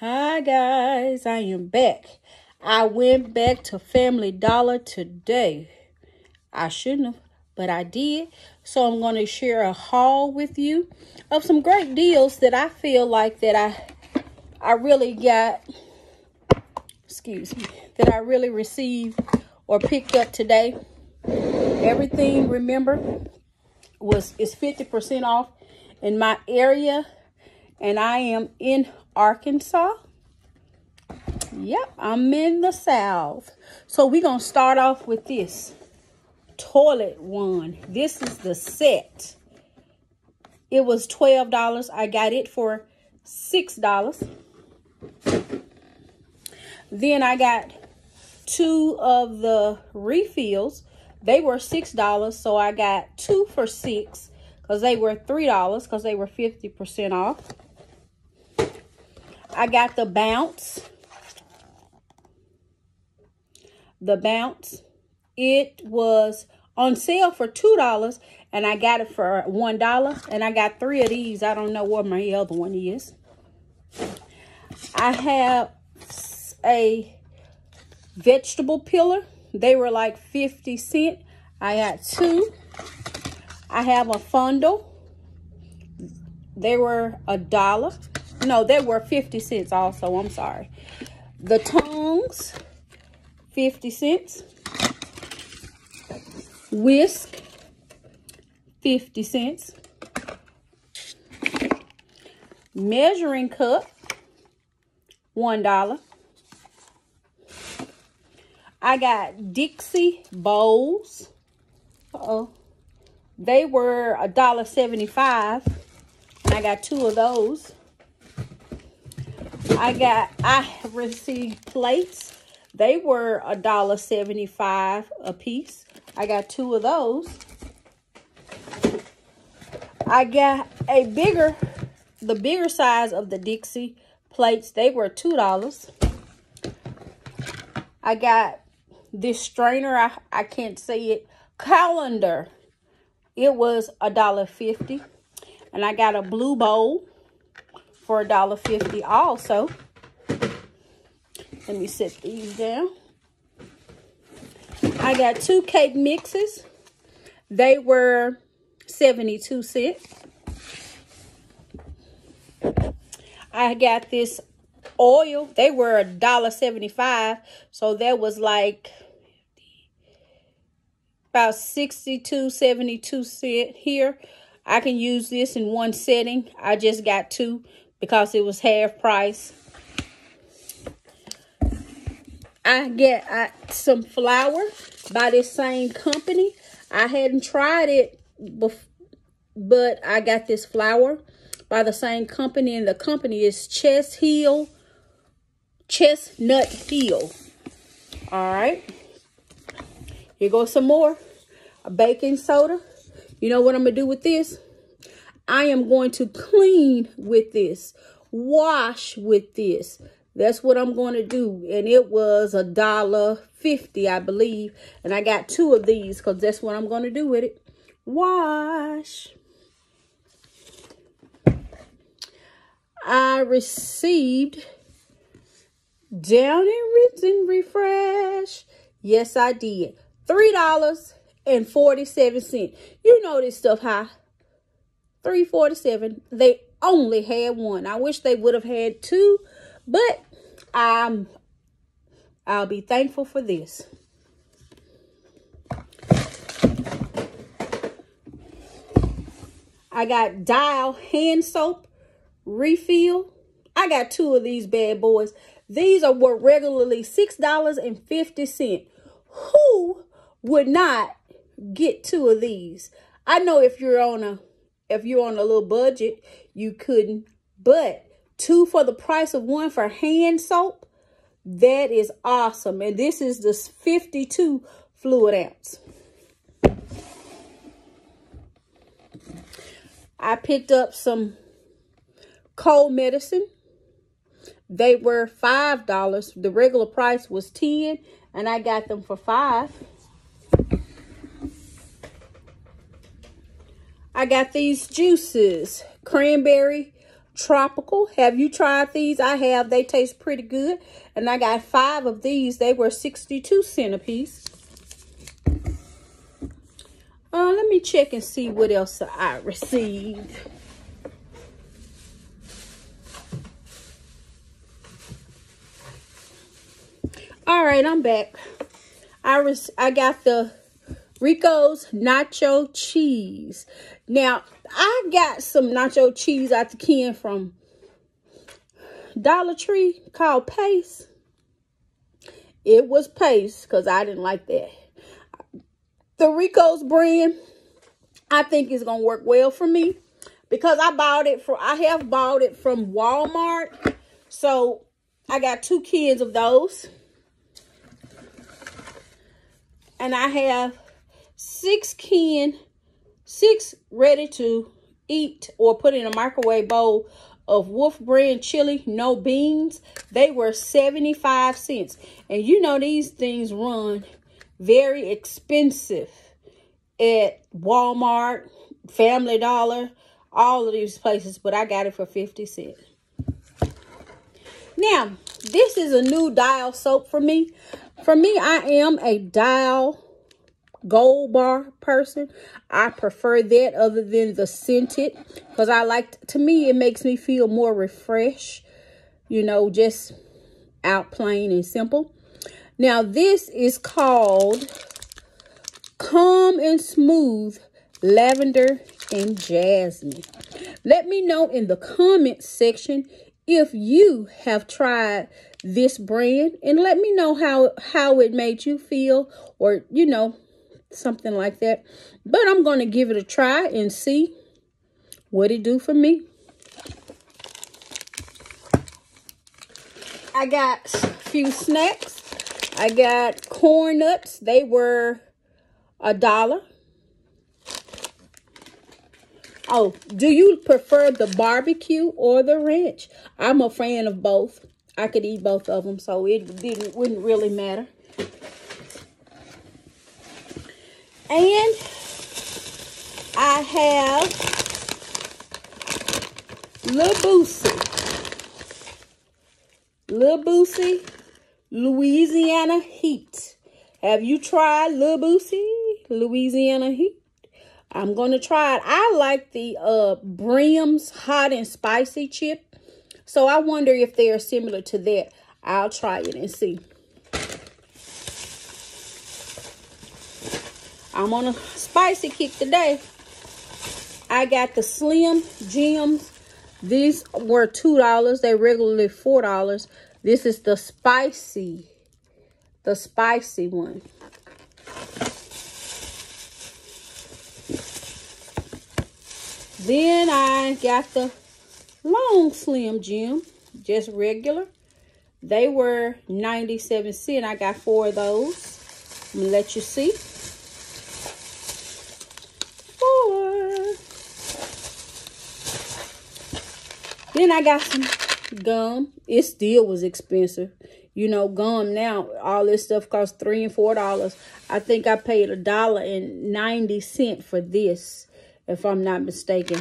Hi guys, I am back. I went back to Family Dollar today. I shouldn't have, but I did. So I'm going to share a haul with you of some great deals that I feel like that I I really got excuse me, that I really received or picked up today. Everything remember was is 50% off in my area and I am in Arkansas. Yep, I'm in the South. So we're going to start off with this toilet one. This is the set. It was $12. I got it for $6. Then I got two of the refills. They were $6, so I got two for 6 because they were $3 because they were 50% off. I got the Bounce. The Bounce. It was on sale for $2 and I got it for $1 and I got three of these. I don't know where my other one is. I have a vegetable peeler. They were like 50 cent. I got two. I have a fundle. They were a dollar. No, they were 50 cents also. I'm sorry. The tongs, 50 cents. Whisk, 50 cents. Measuring cup, $1. I got Dixie bowls. Uh oh They were a dollar seventy-five. I got two of those. I got, I received plates. They were a dollar seventy-five a piece. I got two of those. I got a bigger, the bigger size of the Dixie plates. They were $2. I got this strainer. I, I can't say it. Colander. It was a dollar fifty. And I got a blue bowl for a dollar fifty also. Let me set these down. I got two cake mixes. They were 72 cents. I got this oil. They were a dollar seventy-five, so that was like about 62, 72 cent here. I can use this in one setting. I just got two because it was half price. I get I, some flour by this same company. I hadn't tried it but I got this flour by the same company, and the company is Chess Hill, Chestnut Hill. All right. Here goes some more. A baking soda. You know what I'm going to do with this? I am going to clean with this. Wash with this. That's what I'm going to do. And it was a dollar fifty, I believe. And I got two of these because that's what I'm going to do with it. Wash. I received Downy Rinse and refresh. Yes, I did. $3.47. You know this stuff high. 347 They only had one. I wish they would have had two, but I'm I'll be thankful for this. I got Dial hand soap refill. I got two of these bad boys. These are what regularly $6.50. Who would not get two of these? I know if you're on a if you're on a little budget, you couldn't, but two for the price of one for hand soap, that is awesome. And this is the 52 fluid ounce. I picked up some cold medicine. They were $5. The regular price was 10 and I got them for 5 I got these juices. Cranberry, tropical. Have you tried these? I have. They taste pretty good. And I got five of these. They were 62 cent a piece. Uh, let me check and see what else I received. All right, I'm back. I I got the Rico's nacho cheese. Now, I got some nacho cheese out the can from Dollar Tree called Pace. It was Pace because I didn't like that. The Rico's brand, I think is going to work well for me because I bought it for, I have bought it from Walmart. So I got two cans of those. And I have six can, six ready to eat or put in a microwave bowl of Wolf brand chili, no beans. They were 75 cents. And you know these things run very expensive at Walmart, Family Dollar, all of these places. But I got it for 50 cents. Now, this is a new dial soap for me. For me, I am a dial gold bar person. I prefer that other than the scented because I like, to me, it makes me feel more refreshed, you know, just out plain and simple. Now, this is called Calm and Smooth Lavender and Jasmine. Let me know in the comment section if you have tried this brand and let me know how how it made you feel or you know something like that but i'm going to give it a try and see what it do for me i got a few snacks i got corn nuts they were a dollar Oh, do you prefer the barbecue or the ranch? I'm a fan of both. I could eat both of them, so it didn't wouldn't really matter. And I have Lil Boosie. Lil Boosie, Louisiana Heat. Have you tried Lil Boosie, Louisiana Heat? I'm going to try it. I like the uh, Brim's Hot and Spicy Chip. So I wonder if they are similar to that. I'll try it and see. I'm on a spicy kick today. I got the Slim Jims. These were $2. They regularly $4. This is the spicy, the spicy one. Then I got the long Slim Jim, just regular. They were 97 cents. I got four of those. Let you see. Then I got some gum. It still was expensive. You know, gum now, all this stuff costs three and four dollars. I think I paid a dollar and ninety cent for this if I'm not mistaken.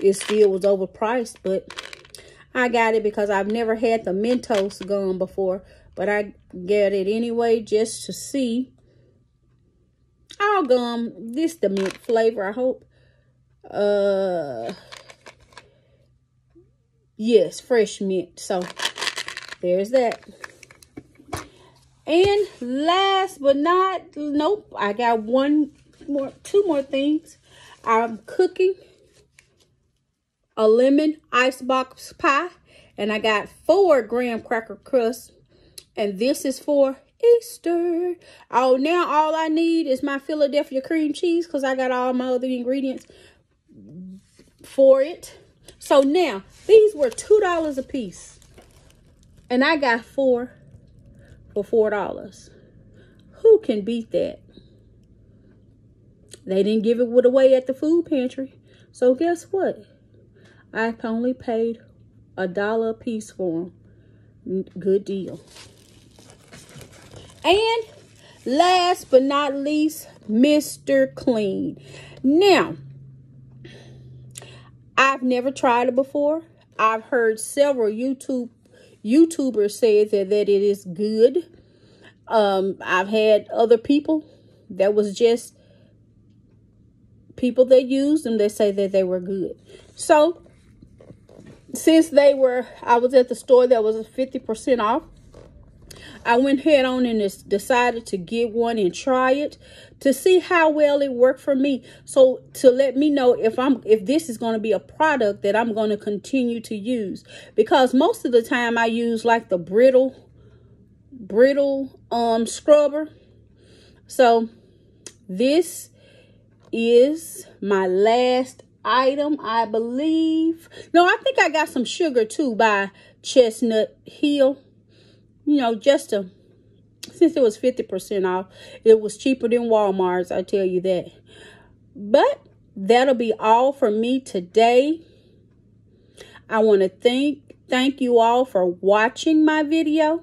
It still was overpriced, but I got it because I've never had the Mentos gum before. But I get it anyway just to see. All gum, this the mint flavor, I hope. Uh, Yes, fresh mint. So, there's that. And last but not, nope, I got one more, two more things. I'm cooking a lemon icebox pie. And I got four graham cracker crusts. And this is for Easter. Oh, now all I need is my Philadelphia cream cheese because I got all my other ingredients for it. So now, these were $2 a piece. And I got four for $4. Who can beat that? They didn't give it away at the food pantry. So guess what? I only paid a dollar a piece for them. Good deal. And last but not least, Mr. Clean. Now, I've never tried it before. I've heard several YouTube YouTubers say that, that it is good. Um, I've had other people that was just people that used them, they say that they were good. So, since they were, I was at the store that was 50% off. I went head on and decided to get one and try it to see how well it worked for me. So to let me know if I'm if this is going to be a product that I'm going to continue to use because most of the time I use like the brittle brittle um scrubber. So this is my last item, I believe. No, I think I got some sugar too by Chestnut Hill you know, just to, since it was 50% off, it was cheaper than Walmart's, I tell you that. But that'll be all for me today. I want to thank, thank you all for watching my video,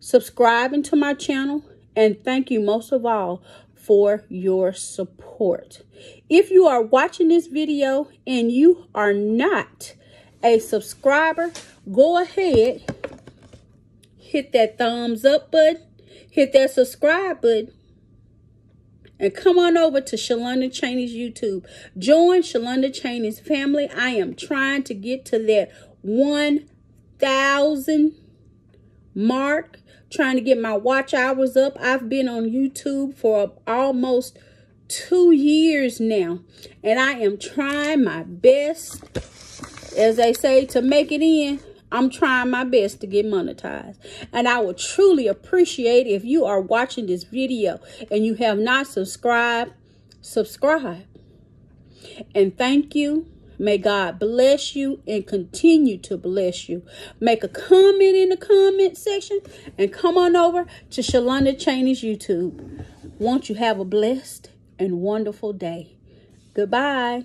subscribing to my channel, and thank you most of all for your support. If you are watching this video and you are not a subscriber, go ahead hit that thumbs up button, hit that subscribe button, and come on over to Shalonda Chaney's YouTube. Join Shalonda Chaney's family. I am trying to get to that 1,000 mark, trying to get my watch hours up. I've been on YouTube for almost two years now, and I am trying my best, as they say, to make it in. I'm trying my best to get monetized. And I would truly appreciate if you are watching this video and you have not subscribed, subscribe. And thank you. May God bless you and continue to bless you. Make a comment in the comment section and come on over to Shalonda Chaney's YouTube. Won't you have a blessed and wonderful day? Goodbye.